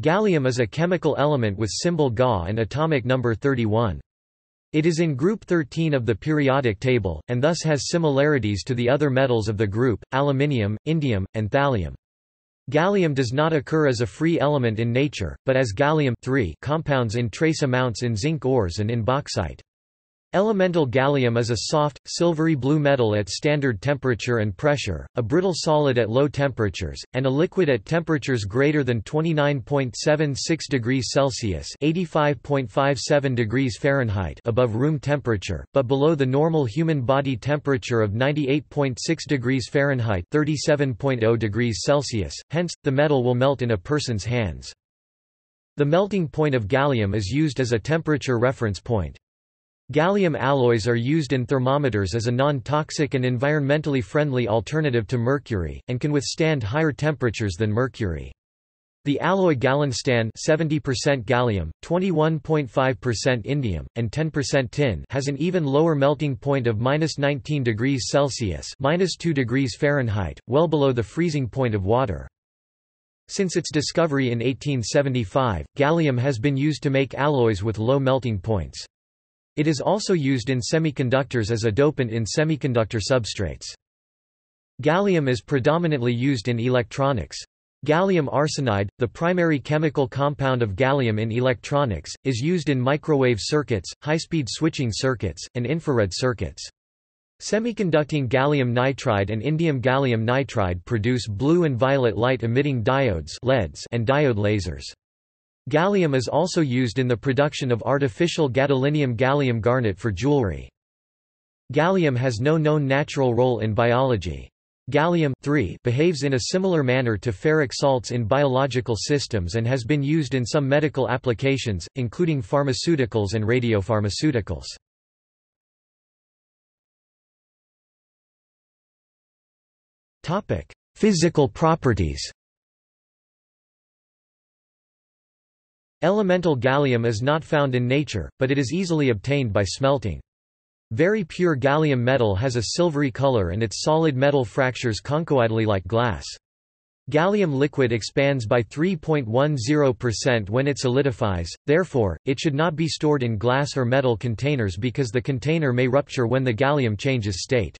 Gallium is a chemical element with symbol Ga and atomic number 31. It is in group 13 of the periodic table, and thus has similarities to the other metals of the group, aluminium, indium, and thallium. Gallium does not occur as a free element in nature, but as gallium compounds in trace amounts in zinc ores and in bauxite. Elemental gallium is a soft, silvery blue metal at standard temperature and pressure, a brittle solid at low temperatures, and a liquid at temperatures greater than 29.76 degrees Celsius (85.57 degrees Fahrenheit) above room temperature, but below the normal human body temperature of 98.6 degrees Fahrenheit (37.0 degrees Celsius). Hence, the metal will melt in a person's hands. The melting point of gallium is used as a temperature reference point. Gallium alloys are used in thermometers as a non-toxic and environmentally friendly alternative to mercury, and can withstand higher temperatures than mercury. The alloy Galinstan 70% gallium, 21.5% indium, and 10% tin has an even lower melting point of -19 degrees Celsius (-2 degrees Fahrenheit), well below the freezing point of water. Since its discovery in 1875, gallium has been used to make alloys with low melting points. It is also used in semiconductors as a dopant in semiconductor substrates. Gallium is predominantly used in electronics. Gallium arsenide, the primary chemical compound of gallium in electronics, is used in microwave circuits, high-speed switching circuits, and infrared circuits. Semiconducting gallium nitride and indium gallium nitride produce blue and violet light-emitting diodes and diode lasers. Gallium is also used in the production of artificial gadolinium gallium garnet for jewelry. Gallium has no known natural role in biology. Gallium behaves in a similar manner to ferric salts in biological systems and has been used in some medical applications, including pharmaceuticals and radiopharmaceuticals. Physical properties Elemental gallium is not found in nature, but it is easily obtained by smelting. Very pure gallium metal has a silvery color and its solid metal fractures conchoidally like glass. Gallium liquid expands by 3.10% when it solidifies, therefore, it should not be stored in glass or metal containers because the container may rupture when the gallium changes state.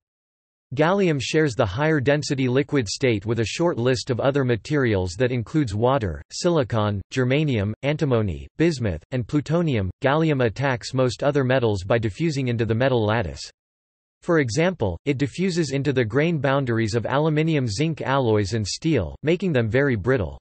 Gallium shares the higher density liquid state with a short list of other materials that includes water, silicon, germanium, antimony, bismuth, and plutonium. Gallium attacks most other metals by diffusing into the metal lattice. For example, it diffuses into the grain boundaries of aluminium zinc alloys and steel, making them very brittle.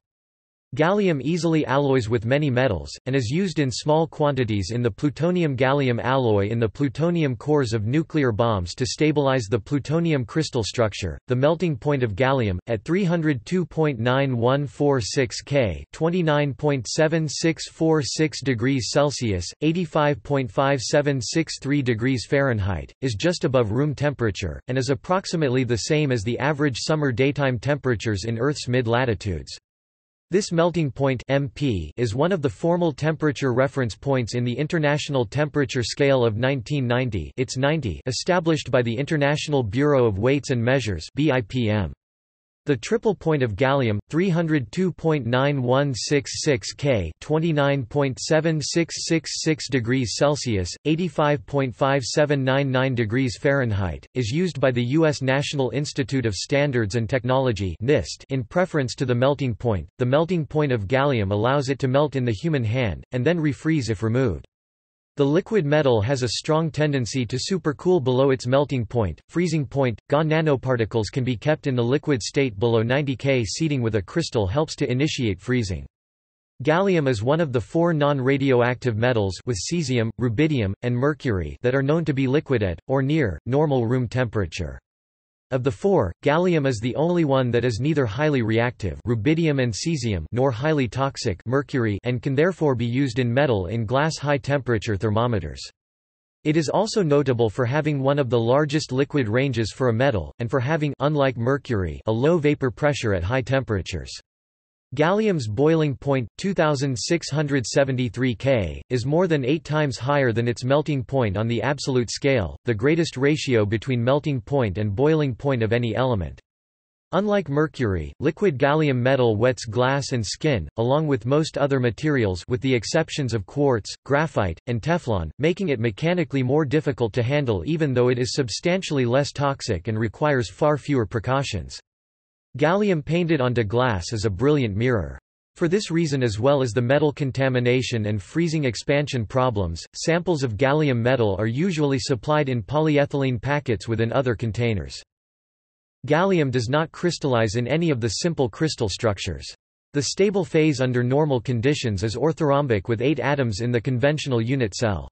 Gallium easily alloys with many metals, and is used in small quantities in the plutonium-gallium alloy in the plutonium cores of nuclear bombs to stabilize the plutonium crystal structure. The melting point of gallium, at 302.9146 K (29.7646 degrees Celsius, 85.5763 degrees Fahrenheit), is just above room temperature, and is approximately the same as the average summer daytime temperatures in Earth's mid-latitudes. This melting point MP is one of the formal temperature reference points in the International Temperature Scale of 1990 ITS 90 established by the International Bureau of Weights and Measures BIPM. The triple point of gallium, 302.9166 K 29.7666 degrees Celsius, 85.5799 degrees Fahrenheit, is used by the U.S. National Institute of Standards and Technology NIST in preference to the melting point. The melting point of gallium allows it to melt in the human hand, and then refreeze if removed. The liquid metal has a strong tendency to supercool below its melting point, freezing point. Ga nanoparticles can be kept in the liquid state below 90 K. Seating with a crystal helps to initiate freezing. Gallium is one of the four non-radioactive metals with cesium, rubidium, and mercury that are known to be liquid at, or near, normal room temperature. Of the four, gallium is the only one that is neither highly reactive rubidium and cesium nor highly toxic mercury and can therefore be used in metal in glass high-temperature thermometers. It is also notable for having one of the largest liquid ranges for a metal, and for having unlike mercury, a low vapor pressure at high temperatures. Gallium's boiling point, 2673 K, is more than eight times higher than its melting point on the absolute scale, the greatest ratio between melting point and boiling point of any element. Unlike mercury, liquid gallium metal wets glass and skin, along with most other materials with the exceptions of quartz, graphite, and Teflon, making it mechanically more difficult to handle even though it is substantially less toxic and requires far fewer precautions. Gallium painted onto glass is a brilliant mirror. For this reason as well as the metal contamination and freezing expansion problems, samples of gallium metal are usually supplied in polyethylene packets within other containers. Gallium does not crystallize in any of the simple crystal structures. The stable phase under normal conditions is orthorhombic with eight atoms in the conventional unit cell.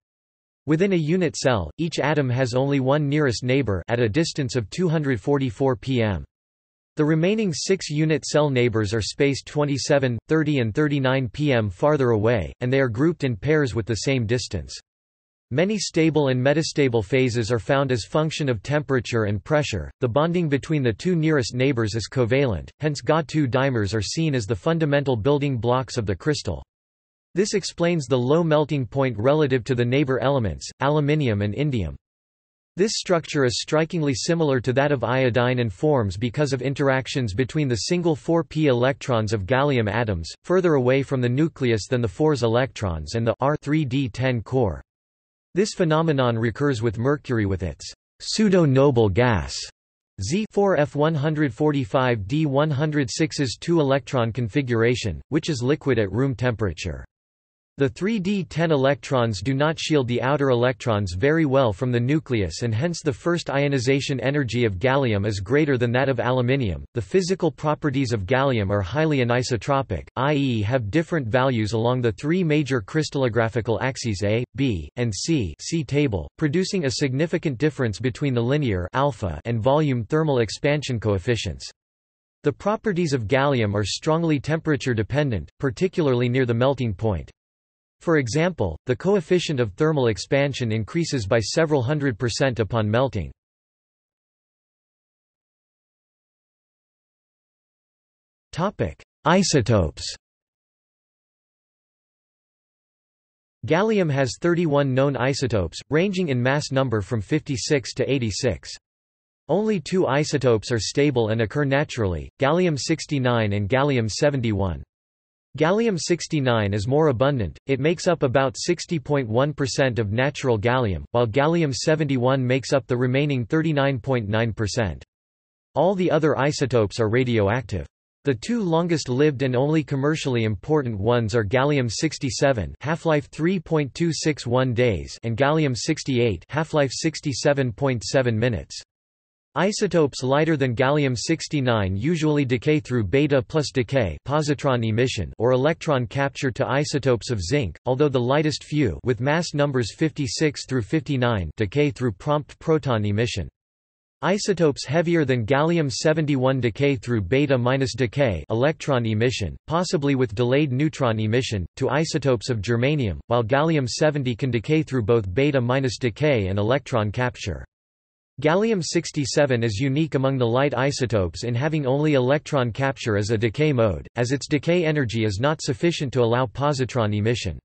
Within a unit cell, each atom has only one nearest neighbor at a distance of 244 pm. The remaining six unit cell neighbors are spaced 27, 30 and 39 pm farther away, and they are grouped in pairs with the same distance. Many stable and metastable phases are found as function of temperature and pressure. The bonding between the two nearest neighbors is covalent, hence Ga2 dimers are seen as the fundamental building blocks of the crystal. This explains the low melting point relative to the neighbor elements, aluminium and indium. This structure is strikingly similar to that of iodine and forms because of interactions between the single 4p electrons of gallium atoms, further away from the nucleus than the 4s electrons and the R3d10 core. This phenomenon recurs with mercury with its pseudo-noble gas Z4F145D106's 2-electron configuration, which is liquid at room temperature. The 3d10 electrons do not shield the outer electrons very well from the nucleus and hence the first ionization energy of gallium is greater than that of aluminium. The physical properties of gallium are highly anisotropic, i.e. have different values along the three major crystallographical axes A, B, and C see table, producing a significant difference between the linear alpha and volume thermal expansion coefficients. The properties of gallium are strongly temperature dependent, particularly near the melting point. For example, the coefficient of thermal expansion increases by several hundred percent upon melting. Isotopes Gallium has 31 known isotopes, ranging in mass number from 56 to 86. Only two isotopes are stable and occur naturally, gallium-69 and gallium-71. Gallium-69 is more abundant, it makes up about 60.1% of natural gallium, while gallium-71 makes up the remaining 39.9%. All the other isotopes are radioactive. The two longest-lived and only commercially important ones are gallium-67 half-life 3.261 days and gallium-68 half-life 67.7 minutes. Isotopes lighter than gallium-69 usually decay through beta plus decay positron emission or electron capture to isotopes of zinc, although the lightest few with mass numbers 56 through 59 decay through prompt proton emission. Isotopes heavier than gallium-71 decay through beta minus decay, electron emission, possibly with delayed neutron emission, to isotopes of germanium, while gallium-70 can decay through both beta minus decay and electron capture. Gallium-67 is unique among the light isotopes in having only electron capture as a decay mode, as its decay energy is not sufficient to allow positron emission.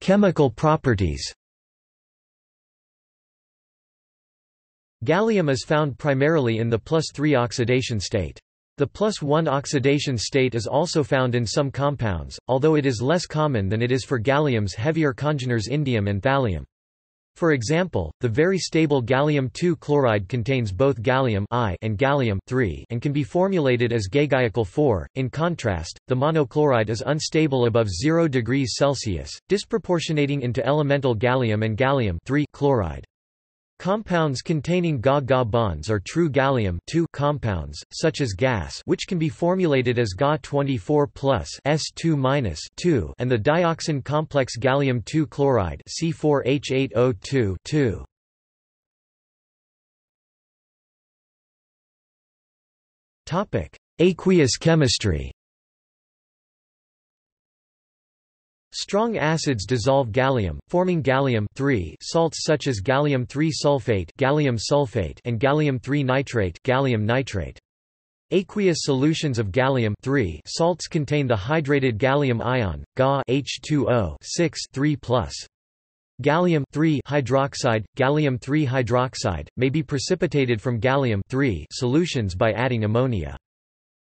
Chemical properties Gallium is found primarily in the plus 3 oxidation state. The plus 1 oxidation state is also found in some compounds, although it is less common than it is for gallium's heavier congeners indium and thallium. For example, the very stable gallium-2 chloride contains both gallium I and gallium and can be formulated as Gagayacl-4. In contrast, the monochloride is unstable above 0 degrees Celsius, disproportionating into elemental gallium and gallium chloride. Compounds containing Ga-Ga bonds are true gallium compounds, such as gas which can be formulated as Ga24 S2 and the dioxane complex gallium-2 chloride C4H8O2 Aqueous chemistry Strong acids dissolve gallium, forming gallium salts such as gallium-3 sulfate, gallium sulfate and gallium-3 nitrate, gallium nitrate. Aqueous solutions of gallium salts contain the hydrated gallium ion, Ga H2O 6 3+. Gallium hydroxide, gallium hydroxide, may be precipitated from gallium solutions by adding ammonia.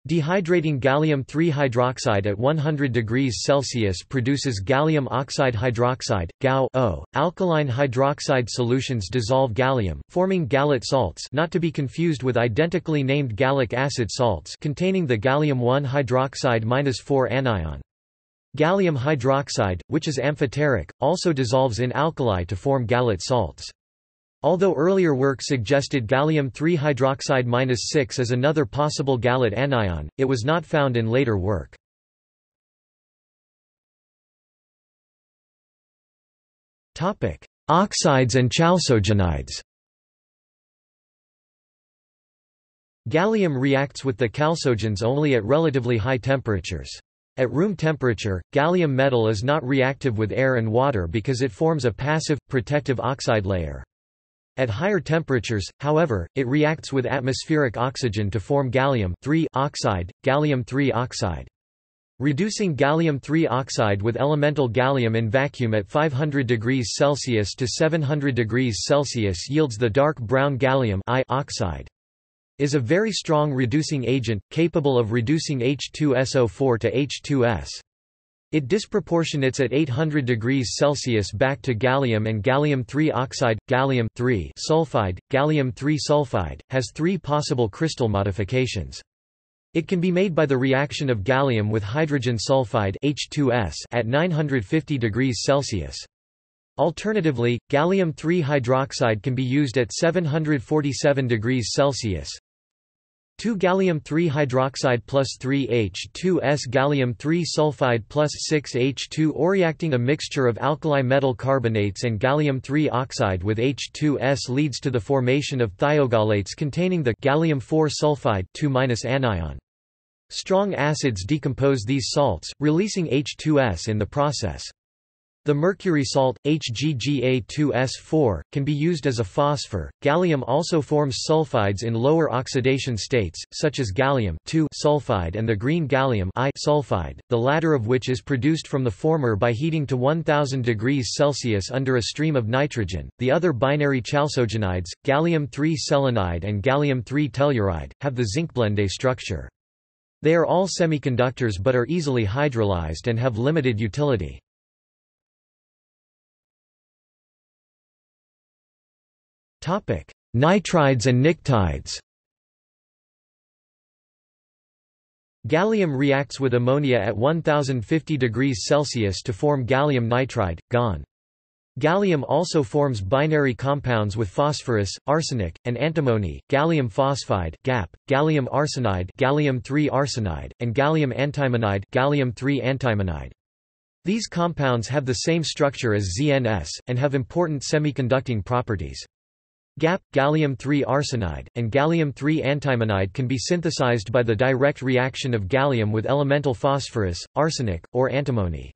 Dehydrating gallium 3 hydroxide at 100 degrees Celsius produces gallium oxide hydroxide, GaO. Alkaline hydroxide solutions dissolve gallium, forming gallate salts not to be confused with identically named gallic acid salts containing the gallium 1 hydroxide-4 anion. Gallium hydroxide, which is amphoteric, also dissolves in alkali to form gallate salts. Although earlier work suggested gallium-3 hydroxide-6 as another possible gallate anion, it was not found in later work. Oxides and chalcogenides Gallium reacts with the chalcogens only at relatively high temperatures. At room temperature, gallium metal is not reactive with air and water because it forms a passive, protective oxide layer. At higher temperatures, however, it reacts with atmospheric oxygen to form gallium oxide, gallium oxide. Reducing gallium oxide with elemental gallium in vacuum at 500 degrees Celsius to 700 degrees Celsius yields the dark brown gallium I oxide. Is a very strong reducing agent, capable of reducing H2SO4 to H2S. It disproportionates at 800 degrees Celsius back to gallium and gallium-3 oxide, gallium-3 sulfide, gallium-3 sulfide, has three possible crystal modifications. It can be made by the reaction of gallium with hydrogen sulfide H2S at 950 degrees Celsius. Alternatively, gallium-3 hydroxide can be used at 747 degrees Celsius, 2 gallium-3 hydroxide plus 3 H2S gallium-3 sulfide plus 6 H2 or reacting a mixture of alkali metal carbonates and gallium-3 oxide with H2S leads to the formation of thiogallates containing the gallium-4 sulfide 2 anion. Strong acids decompose these salts, releasing H2S in the process. The mercury salt, HgGa2S4, can be used as a phosphor. Gallium also forms sulfides in lower oxidation states, such as gallium sulfide and the green gallium sulfide, the latter of which is produced from the former by heating to 1000 degrees Celsius under a stream of nitrogen. The other binary chalcogenides, gallium-3 selenide and gallium-3 telluride, have the zincblende structure. They are all semiconductors but are easily hydrolyzed and have limited utility. Nitrides and pnictides Gallium reacts with ammonia at 1050 degrees Celsius to form gallium nitride, GaN. Gallium also forms binary compounds with phosphorus, arsenic, and antimony, gallium phosphide (GaP), gallium arsenide, (gallium-3 arsenide, and gallium antimonide, gallium antimonide. These compounds have the same structure as ZNS and have important semiconducting properties. GaP, gallium-3 arsenide, and gallium-3 antimonide can be synthesized by the direct reaction of gallium with elemental phosphorus, arsenic, or antimony.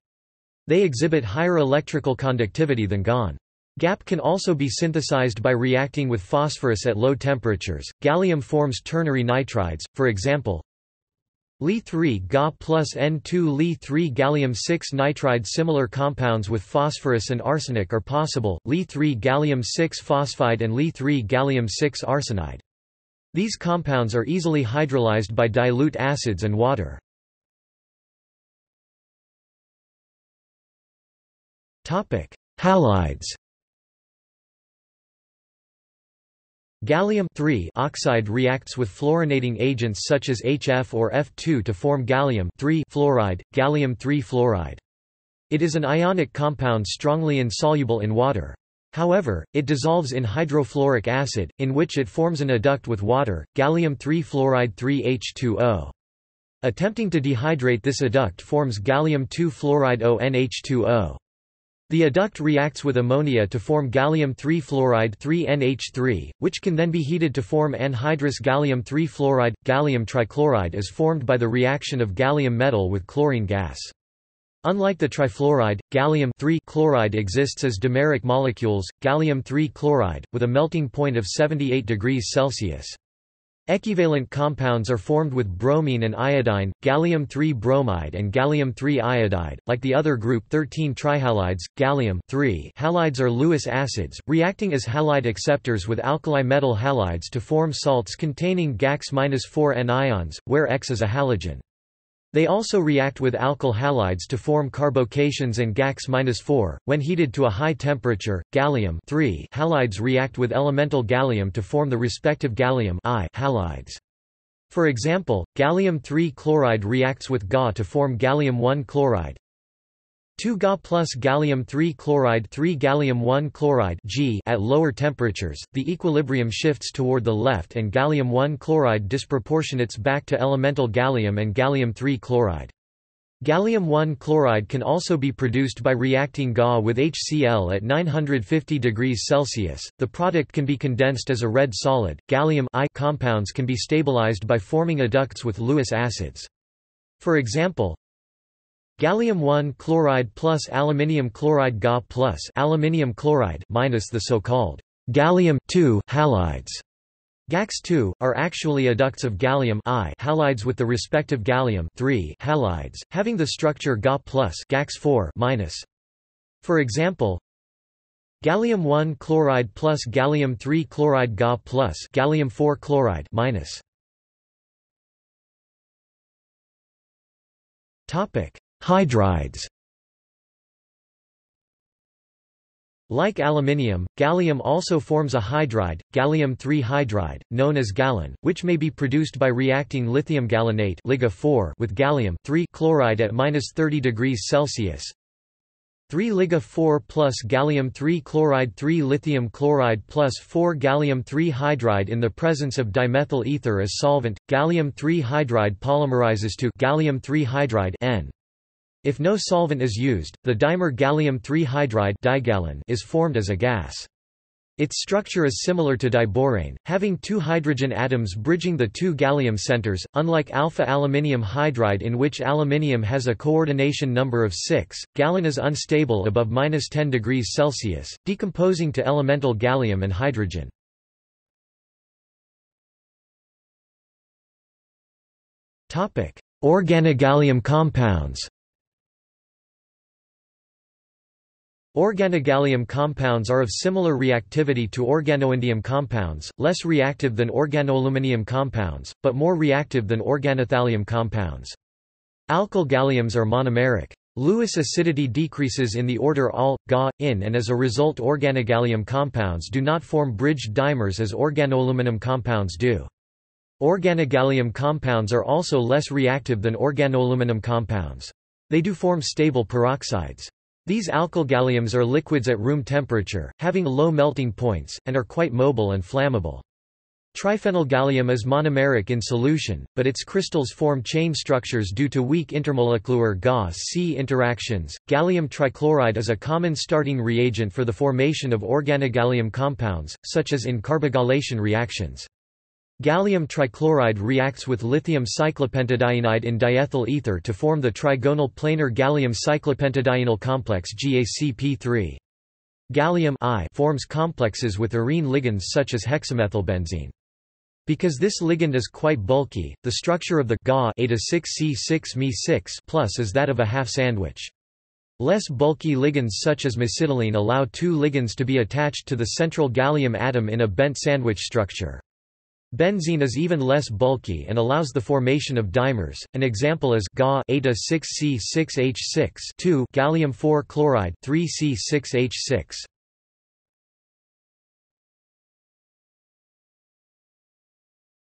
They exhibit higher electrical conductivity than GaN. GaP can also be synthesized by reacting with phosphorus at low temperatures. Gallium forms ternary nitrides, for example, Li3 Ga plus N2 Li3 gallium-6 nitride Similar compounds with phosphorus and arsenic are possible, Li3 gallium-6 phosphide and Li3 gallium-6 arsenide. These compounds are easily hydrolyzed by dilute acids and water. Halides Gallium oxide reacts with fluorinating agents such as HF or F2 to form gallium fluoride, gallium fluoride. It is an ionic compound strongly insoluble in water. However, it dissolves in hydrofluoric acid, in which it forms an adduct with water, gallium fluoride 3H2O. Attempting to dehydrate this adduct forms gallium 2 fluoride ONH2O. The adduct reacts with ammonia to form gallium-3 fluoride 3NH3, which can then be heated to form anhydrous gallium-3 fluoride. Gallium trichloride is formed by the reaction of gallium metal with chlorine gas. Unlike the trifluoride, gallium 3 chloride exists as dimeric molecules, gallium-3 chloride, with a melting point of 78 degrees Celsius. Equivalent compounds are formed with bromine and iodine, gallium-3 bromide and gallium-3 iodide. Like the other group 13 trihalides, gallium halides are Lewis acids, reacting as halide acceptors with alkali metal halides to form salts containing GaX-4 anions, where X is a halogen. They also react with alkyl halides to form carbocations and GaX-4. When heated to a high temperature, gallium halides react with elemental gallium to form the respective gallium halides. For example, gallium-3 chloride reacts with Ga to form gallium-1 chloride. 2Ga plus gallium-3 chloride 3 gallium-1 chloride G at lower temperatures, the equilibrium shifts toward the left and gallium-1 chloride disproportionates back to elemental gallium and gallium-3 chloride. Gallium-1 chloride can also be produced by reacting Ga with HCl at 950 degrees Celsius. The product can be condensed as a red solid. Gallium I compounds can be stabilized by forming adducts with Lewis acids. For example, Gallium-1 chloride plus aluminium chloride Ga plus aluminium chloride minus the so-called gallium-2 halides GaX2, are actually adducts of gallium I halides with the respective gallium halides, having the structure Ga plus GaX4 minus. For example, gallium-1 chloride plus gallium-3 chloride Ga plus gallium-4 chloride minus. Topic: Hydrides Like aluminium, gallium also forms a hydride, gallium-3 hydride, known as gallane, which may be produced by reacting lithium gallanate with gallium-3 chloride at -30 degrees Celsius. 3 Liga 4 plus gallium 3 chloride 3 lithium chloride plus 4 gallium 3 hydride in the presence of dimethyl ether as solvent. Gallium 3 hydride polymerizes to gallium 3 hydride N. If no solvent is used, the dimer gallium-3 hydride is formed as a gas. Its structure is similar to diborane, having two hydrogen atoms bridging the two gallium centers, unlike alpha aluminium hydride in which aluminium has a coordination number of 6. Gallane is unstable above 10 degrees Celsius, decomposing to elemental gallium and hydrogen. Organogallium compounds Organogallium compounds are of similar reactivity to organoindium compounds, less reactive than organoaluminium compounds, but more reactive than organothallium compounds. Alkyl galliums are monomeric. Lewis acidity decreases in the order Al, Ga, In and as a result organogallium compounds do not form bridged dimers as organoaluminum compounds do. Organogallium compounds are also less reactive than organoaluminum compounds. They do form stable peroxides. These alkyl galliums are liquids at room temperature, having low melting points, and are quite mobile and flammable. Triphenyl gallium is monomeric in solution, but its crystals form chain structures due to weak intermolecular Ga-C interactions. Gallium trichloride is a common starting reagent for the formation of organogallium compounds, such as in carbogallation reactions. Gallium trichloride reacts with lithium cyclopentadienide in diethyl ether to form the trigonal planar gallium cyclopentadienyl complex GACP3. Gallium I forms complexes with arene ligands such as hexamethylbenzene. Because this ligand is quite bulky, the structure of the Ga 6C6Me6 plus is that of a half sandwich. Less bulky ligands such as mesitylene allow two ligands to be attached to the central gallium atom in a bent sandwich structure. Benzene is even less bulky and allows the formation of dimers. An example is Ga 6C6H6 2 gallium 4 chloride 3C6H6.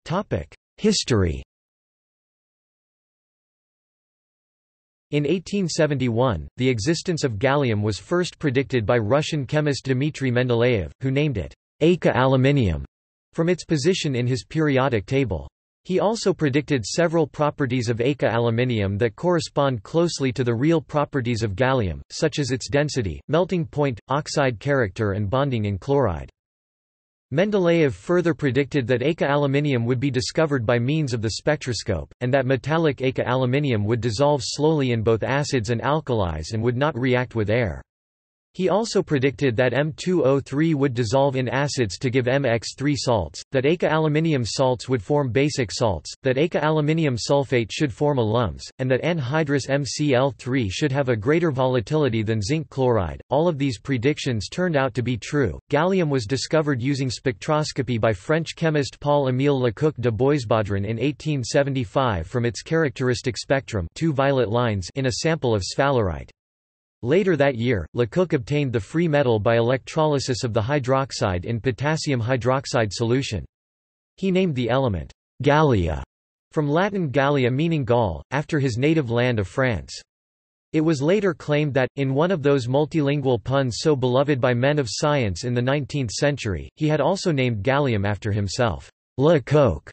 Topic: History. In 1871, the existence of gallium was first predicted by Russian chemist Dmitry Mendeleev, who named it eka aluminium from its position in his periodic table. He also predicted several properties of eka aluminium that correspond closely to the real properties of gallium, such as its density, melting point, oxide character and bonding in chloride. Mendeleev further predicted that eka aluminium would be discovered by means of the spectroscope, and that metallic eka aluminium would dissolve slowly in both acids and alkalis and would not react with air. He also predicted that M2O3 would dissolve in acids to give MX3 salts, that eka aluminium salts would form basic salts, that eka aluminium sulfate should form alums, and that anhydrous MCl3 should have a greater volatility than zinc chloride. All of these predictions turned out to be true. Gallium was discovered using spectroscopy by French chemist Paul-Émile Lecoq de Boisbaudran in 1875 from its characteristic spectrum two violet lines in a sample of sphalerite. Later that year, Lecoq obtained the free metal by electrolysis of the hydroxide in potassium hydroxide solution. He named the element Gallia, from Latin Gallia meaning Gaul, after his native land of France. It was later claimed that, in one of those multilingual puns so beloved by men of science in the 19th century, he had also named gallium after himself. Le coq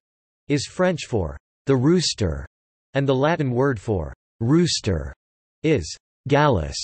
is French for the rooster, and the Latin word for rooster is Gallus.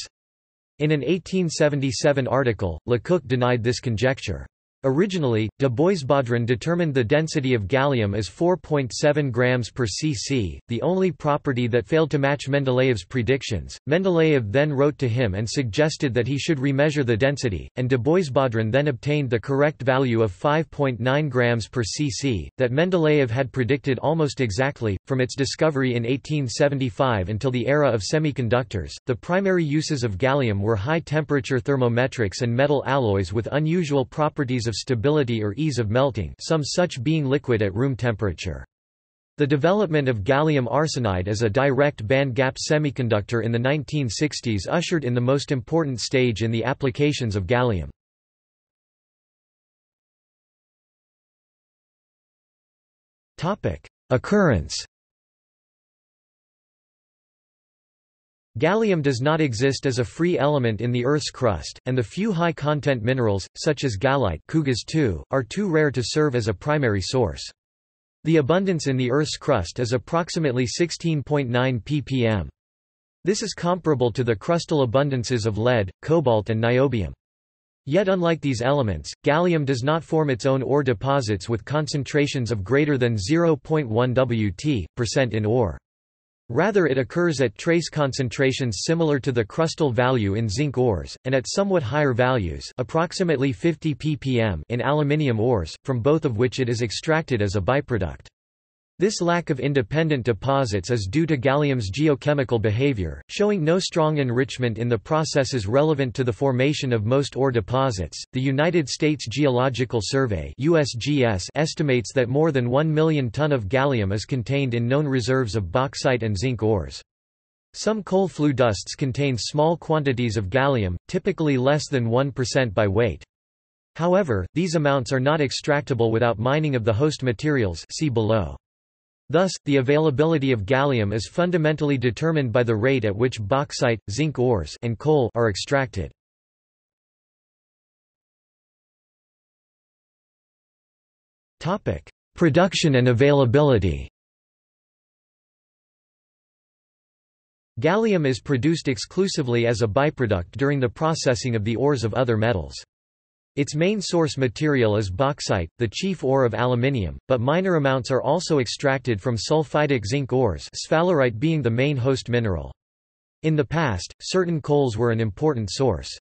In an 1877 article, Lecoq denied this conjecture. Originally, de Boisbaudran determined the density of gallium as 4.7 grams per cc, the only property that failed to match Mendeleev's predictions. Mendeleev then wrote to him and suggested that he should remeasure the density, and de Boisbaudran then obtained the correct value of 5.9 grams per cc, that Mendeleev had predicted almost exactly. From its discovery in 1875 until the era of semiconductors, the primary uses of gallium were high temperature thermometrics and metal alloys with unusual properties of stability or ease of melting some such being liquid at room temperature. The development of gallium arsenide as a direct band-gap semiconductor in the 1960s ushered in the most important stage in the applications of gallium. Occurrence Gallium does not exist as a free element in the Earth's crust, and the few high-content minerals, such as gallite are too rare to serve as a primary source. The abundance in the Earth's crust is approximately 16.9 ppm. This is comparable to the crustal abundances of lead, cobalt and niobium. Yet unlike these elements, gallium does not form its own ore deposits with concentrations of greater than 0.1 Wt, percent in ore. Rather it occurs at trace concentrations similar to the crustal value in zinc ores, and at somewhat higher values approximately 50 ppm in aluminium ores, from both of which it is extracted as a byproduct. This lack of independent deposits is due to gallium's geochemical behavior, showing no strong enrichment in the processes relevant to the formation of most ore deposits. The United States Geological Survey (USGS) estimates that more than 1 million ton of gallium is contained in known reserves of bauxite and zinc ores. Some coal flue dusts contain small quantities of gallium, typically less than 1% by weight. However, these amounts are not extractable without mining of the host materials see below. Thus, the availability of gallium is fundamentally determined by the rate at which bauxite, zinc ores and coal are extracted. Production and availability Gallium is produced exclusively as a byproduct during the processing of the ores of other metals. Its main source material is bauxite, the chief ore of aluminium, but minor amounts are also extracted from sulfidic zinc ores sphalerite being the main host mineral. In the past, certain coals were an important source.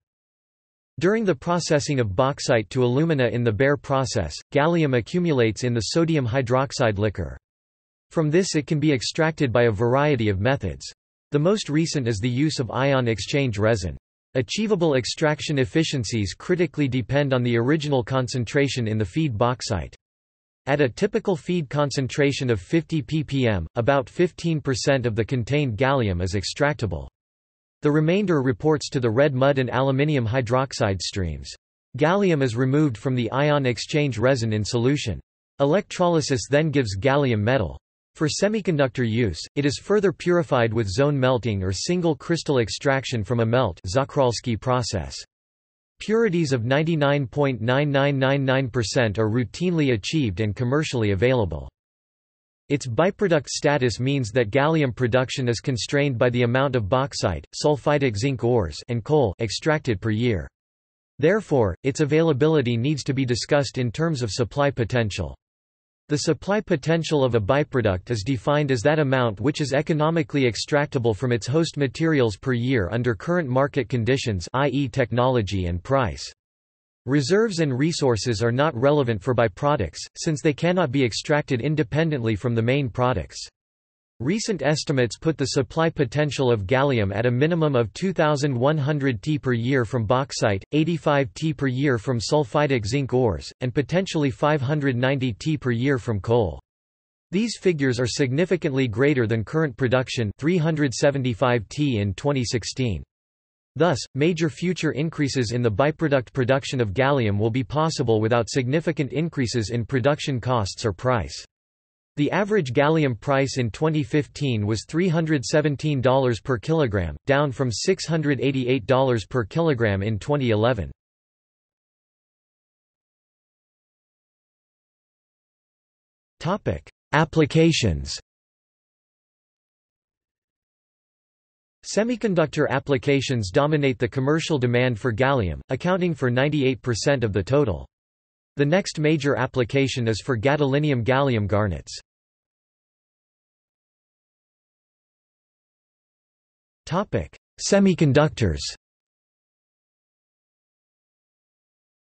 During the processing of bauxite to alumina in the Bayer process, gallium accumulates in the sodium hydroxide liquor. From this it can be extracted by a variety of methods. The most recent is the use of ion exchange resin. Achievable extraction efficiencies critically depend on the original concentration in the feed bauxite. At a typical feed concentration of 50 ppm, about 15% of the contained gallium is extractable. The remainder reports to the red mud and aluminium hydroxide streams. Gallium is removed from the ion exchange resin in solution. Electrolysis then gives gallium metal. For semiconductor use, it is further purified with zone melting or single crystal extraction from a melt process. Purities of 99.9999% are routinely achieved and commercially available. Its byproduct status means that gallium production is constrained by the amount of bauxite, sulfidic zinc ores and coal extracted per year. Therefore, its availability needs to be discussed in terms of supply potential. The supply potential of a byproduct is defined as that amount which is economically extractable from its host materials per year under current market conditions i.e. technology and price. Reserves and resources are not relevant for byproducts, since they cannot be extracted independently from the main products. Recent estimates put the supply potential of gallium at a minimum of 2,100 T per year from bauxite, 85 T per year from sulfidic zinc ores, and potentially 590 T per year from coal. These figures are significantly greater than current production 375 T in 2016. Thus, major future increases in the byproduct production of gallium will be possible without significant increases in production costs or price. The average gallium price in 2015 was $317 per kilogram, down from $688 per kilogram in 2011. Topic: Applications. Semiconductor applications dominate the commercial demand for gallium, accounting for 98% of the total. The next major application is for gadolinium gallium garnets. Semiconductors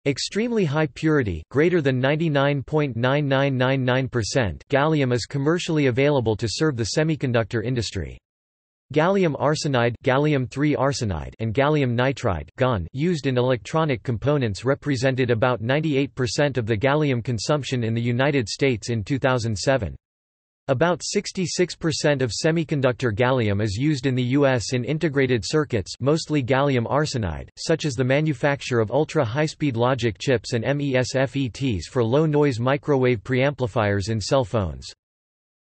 Extremely high purity greater than 99.9999% gallium is commercially available to serve the semiconductor industry. Gallium arsenide, gallium arsenide and gallium nitride GaN used in electronic components represented about 98% of the gallium consumption in the United States in 2007. About 66% of semiconductor gallium is used in the U.S. in integrated circuits mostly gallium arsenide, such as the manufacture of ultra-high-speed logic chips and MESFETs for low-noise microwave preamplifiers in cell phones.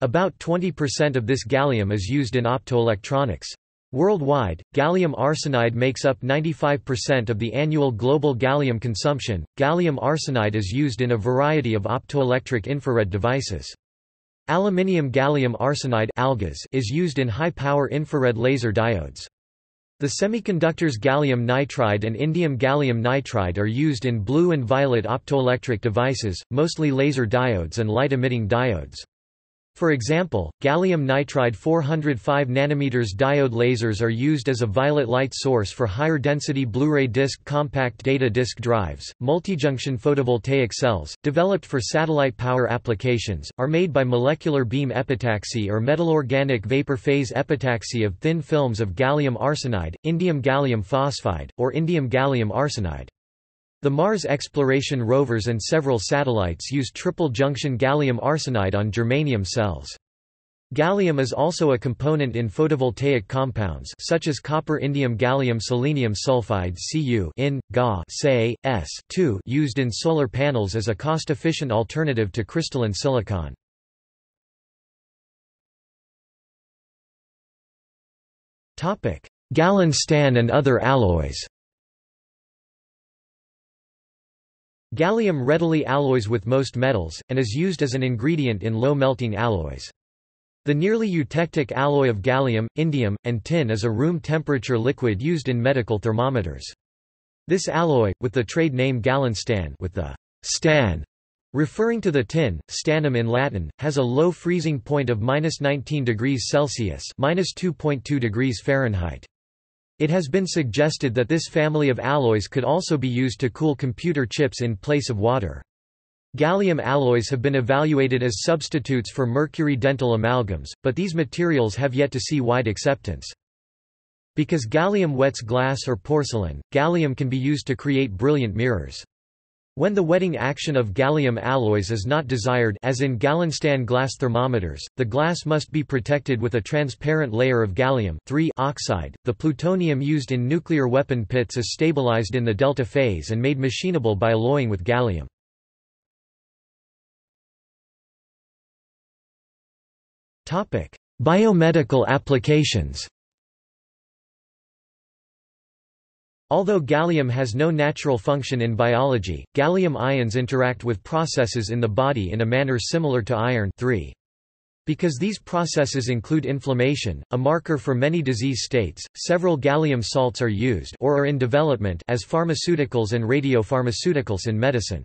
About 20% of this gallium is used in optoelectronics. Worldwide, gallium arsenide makes up 95% of the annual global gallium consumption. Gallium arsenide is used in a variety of optoelectric infrared devices. Aluminium gallium arsenide is used in high-power infrared laser diodes. The semiconductors gallium nitride and indium gallium nitride are used in blue and violet optoelectric devices, mostly laser diodes and light-emitting diodes. For example, gallium nitride 405 nm diode lasers are used as a violet light source for higher density Blu-ray disc compact data disk drives. Multijunction photovoltaic cells, developed for satellite power applications, are made by molecular beam epitaxy or metal-organic vapor phase epitaxy of thin films of gallium arsenide, indium gallium phosphide, or indium gallium arsenide. The Mars exploration rovers and several satellites use triple-junction gallium arsenide on germanium cells. Gallium is also a component in photovoltaic compounds such as copper indium gallium selenium sulfide Cu in, Ga Se, S used in solar panels as a cost-efficient alternative to crystalline silicon. Gallium and other alloys Gallium readily alloys with most metals, and is used as an ingredient in low-melting alloys. The nearly eutectic alloy of gallium, indium, and tin is a room-temperature liquid used in medical thermometers. This alloy, with the trade name Galinstan with the stan referring to the tin, stannum in Latin, has a low freezing point of minus 19 degrees Celsius minus 2.2 degrees Fahrenheit. It has been suggested that this family of alloys could also be used to cool computer chips in place of water. Gallium alloys have been evaluated as substitutes for mercury dental amalgams, but these materials have yet to see wide acceptance. Because gallium wets glass or porcelain, gallium can be used to create brilliant mirrors. When the wetting action of gallium alloys is not desired as in Galinstan glass thermometers, the glass must be protected with a transparent layer of gallium oxide. The plutonium used in nuclear weapon pits is stabilized in the delta phase and made machinable by alloying with gallium. Biomedical applications Although gallium has no natural function in biology, gallium ions interact with processes in the body in a manner similar to iron Because these processes include inflammation, a marker for many disease states, several gallium salts are used or are in development as pharmaceuticals and radiopharmaceuticals in medicine.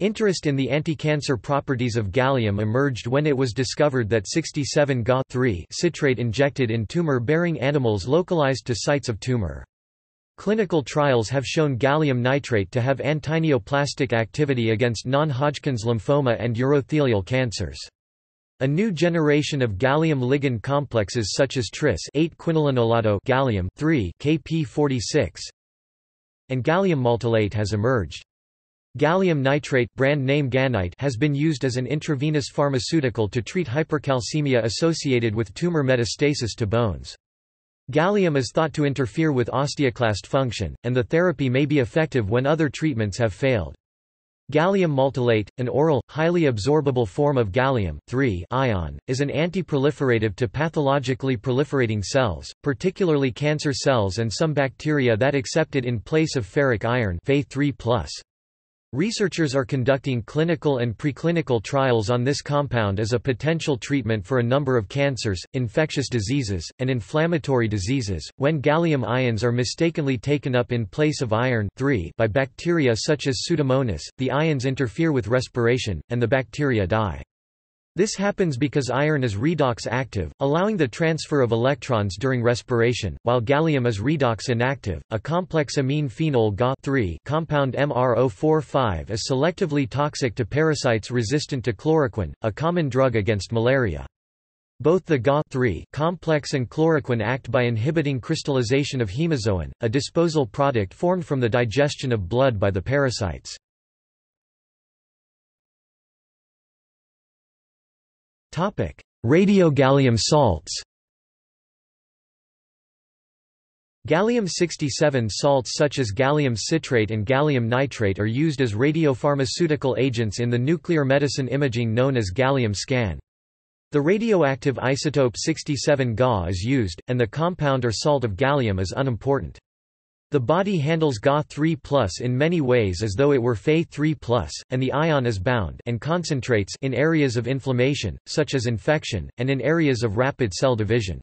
Interest in the anti-cancer properties of gallium emerged when it was discovered that 67 Ga citrate injected in tumor-bearing animals localized to sites of tumor. Clinical trials have shown gallium nitrate to have antineoplastic activity against non-Hodgkin's lymphoma and urothelial cancers. A new generation of gallium ligand complexes such as tris 8-quinolinolato gallium 3 Kp46 and gallium maltolate has emerged. Gallium nitrate brand name Ganite has been used as an intravenous pharmaceutical to treat hypercalcemia associated with tumor metastasis to bones. Gallium is thought to interfere with osteoclast function, and the therapy may be effective when other treatments have failed. Gallium maltolate, an oral, highly absorbable form of gallium ion, is an anti-proliferative to pathologically proliferating cells, particularly cancer cells and some bacteria that accept it in place of ferric iron Fe3+. Researchers are conducting clinical and preclinical trials on this compound as a potential treatment for a number of cancers, infectious diseases, and inflammatory diseases. When gallium ions are mistakenly taken up in place of iron by bacteria such as Pseudomonas, the ions interfere with respiration, and the bacteria die. This happens because iron is redox active, allowing the transfer of electrons during respiration, while gallium is redox inactive. A complex amine phenol Ga compound MRO45 is selectively toxic to parasites resistant to chloroquine, a common drug against malaria. Both the Ga complex and chloroquine act by inhibiting crystallization of hemozoin, a disposal product formed from the digestion of blood by the parasites. Radiogallium salts Gallium-67 salts such as gallium citrate and gallium nitrate are used as radiopharmaceutical agents in the nuclear medicine imaging known as gallium scan. The radioactive isotope 67 Ga is used, and the compound or salt of gallium is unimportant. The body handles Ga3 in many ways as though it were Fe3 and the ion is bound and concentrates in areas of inflammation, such as infection, and in areas of rapid cell division.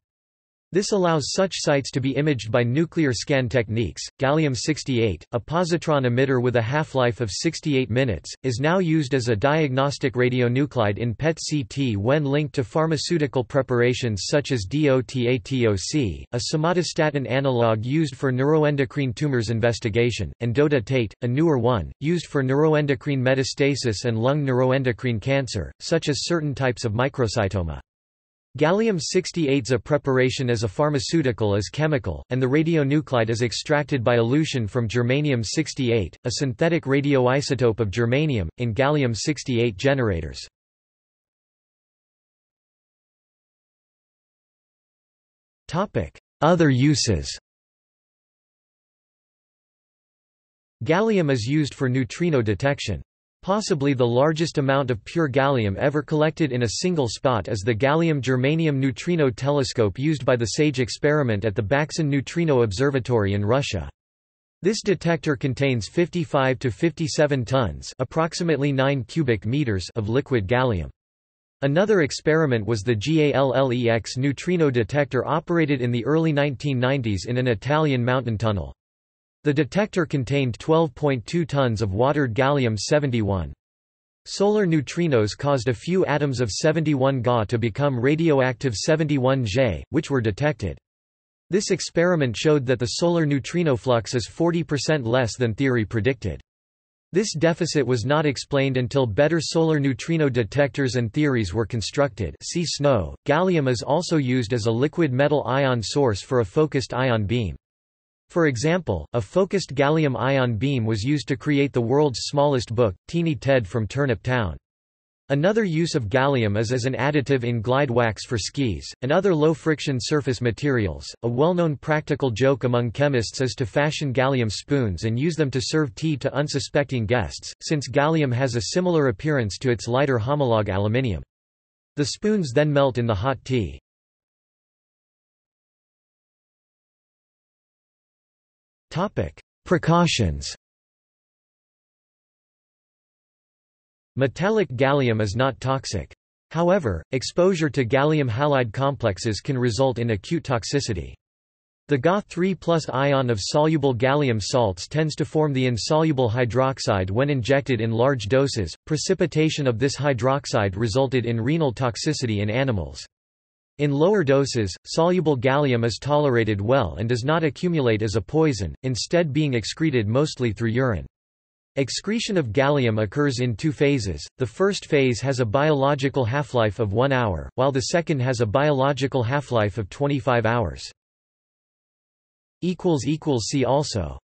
This allows such sites to be imaged by nuclear scan techniques. Gallium-68, a positron emitter with a half-life of 68 minutes, is now used as a diagnostic radionuclide in PET-CT when linked to pharmaceutical preparations such as DOTATOC, a somatostatin analog used for neuroendocrine tumors investigation, and DOTA-TATE, a newer one, used for neuroendocrine metastasis and lung neuroendocrine cancer, such as certain types of microcytoma. Gallium-68's preparation as a pharmaceutical is chemical, and the radionuclide is extracted by elution from germanium-68, a synthetic radioisotope of germanium, in gallium-68 generators. Other uses Gallium is used for neutrino detection. Possibly the largest amount of pure gallium ever collected in a single spot is the gallium-germanium neutrino telescope used by the SAGE experiment at the Baksan Neutrino Observatory in Russia. This detector contains 55 to 57 tons, approximately 9 cubic meters of liquid gallium. Another experiment was the GALLEX neutrino detector operated in the early 1990s in an Italian mountain tunnel. The detector contained 12.2 tons of watered gallium-71. Solar neutrinos caused a few atoms of 71 Ga to become radioactive 71 Ge, which were detected. This experiment showed that the solar neutrino flux is 40% less than theory predicted. This deficit was not explained until better solar neutrino detectors and theories were constructed see SNO. Gallium is also used as a liquid metal ion source for a focused ion beam. For example, a focused gallium ion beam was used to create the world's smallest book, Teeny Ted from Turnip Town. Another use of gallium is as an additive in glide wax for skis, and other low-friction surface materials. A well-known practical joke among chemists is to fashion gallium spoons and use them to serve tea to unsuspecting guests, since gallium has a similar appearance to its lighter homologue aluminium. The spoons then melt in the hot tea. Precautions Metallic gallium is not toxic. However, exposure to gallium halide complexes can result in acute toxicity. The Ga3 plus ion of soluble gallium salts tends to form the insoluble hydroxide when injected in large doses. Precipitation of this hydroxide resulted in renal toxicity in animals. In lower doses, soluble gallium is tolerated well and does not accumulate as a poison, instead being excreted mostly through urine. Excretion of gallium occurs in two phases, the first phase has a biological half-life of 1 hour, while the second has a biological half-life of 25 hours. See also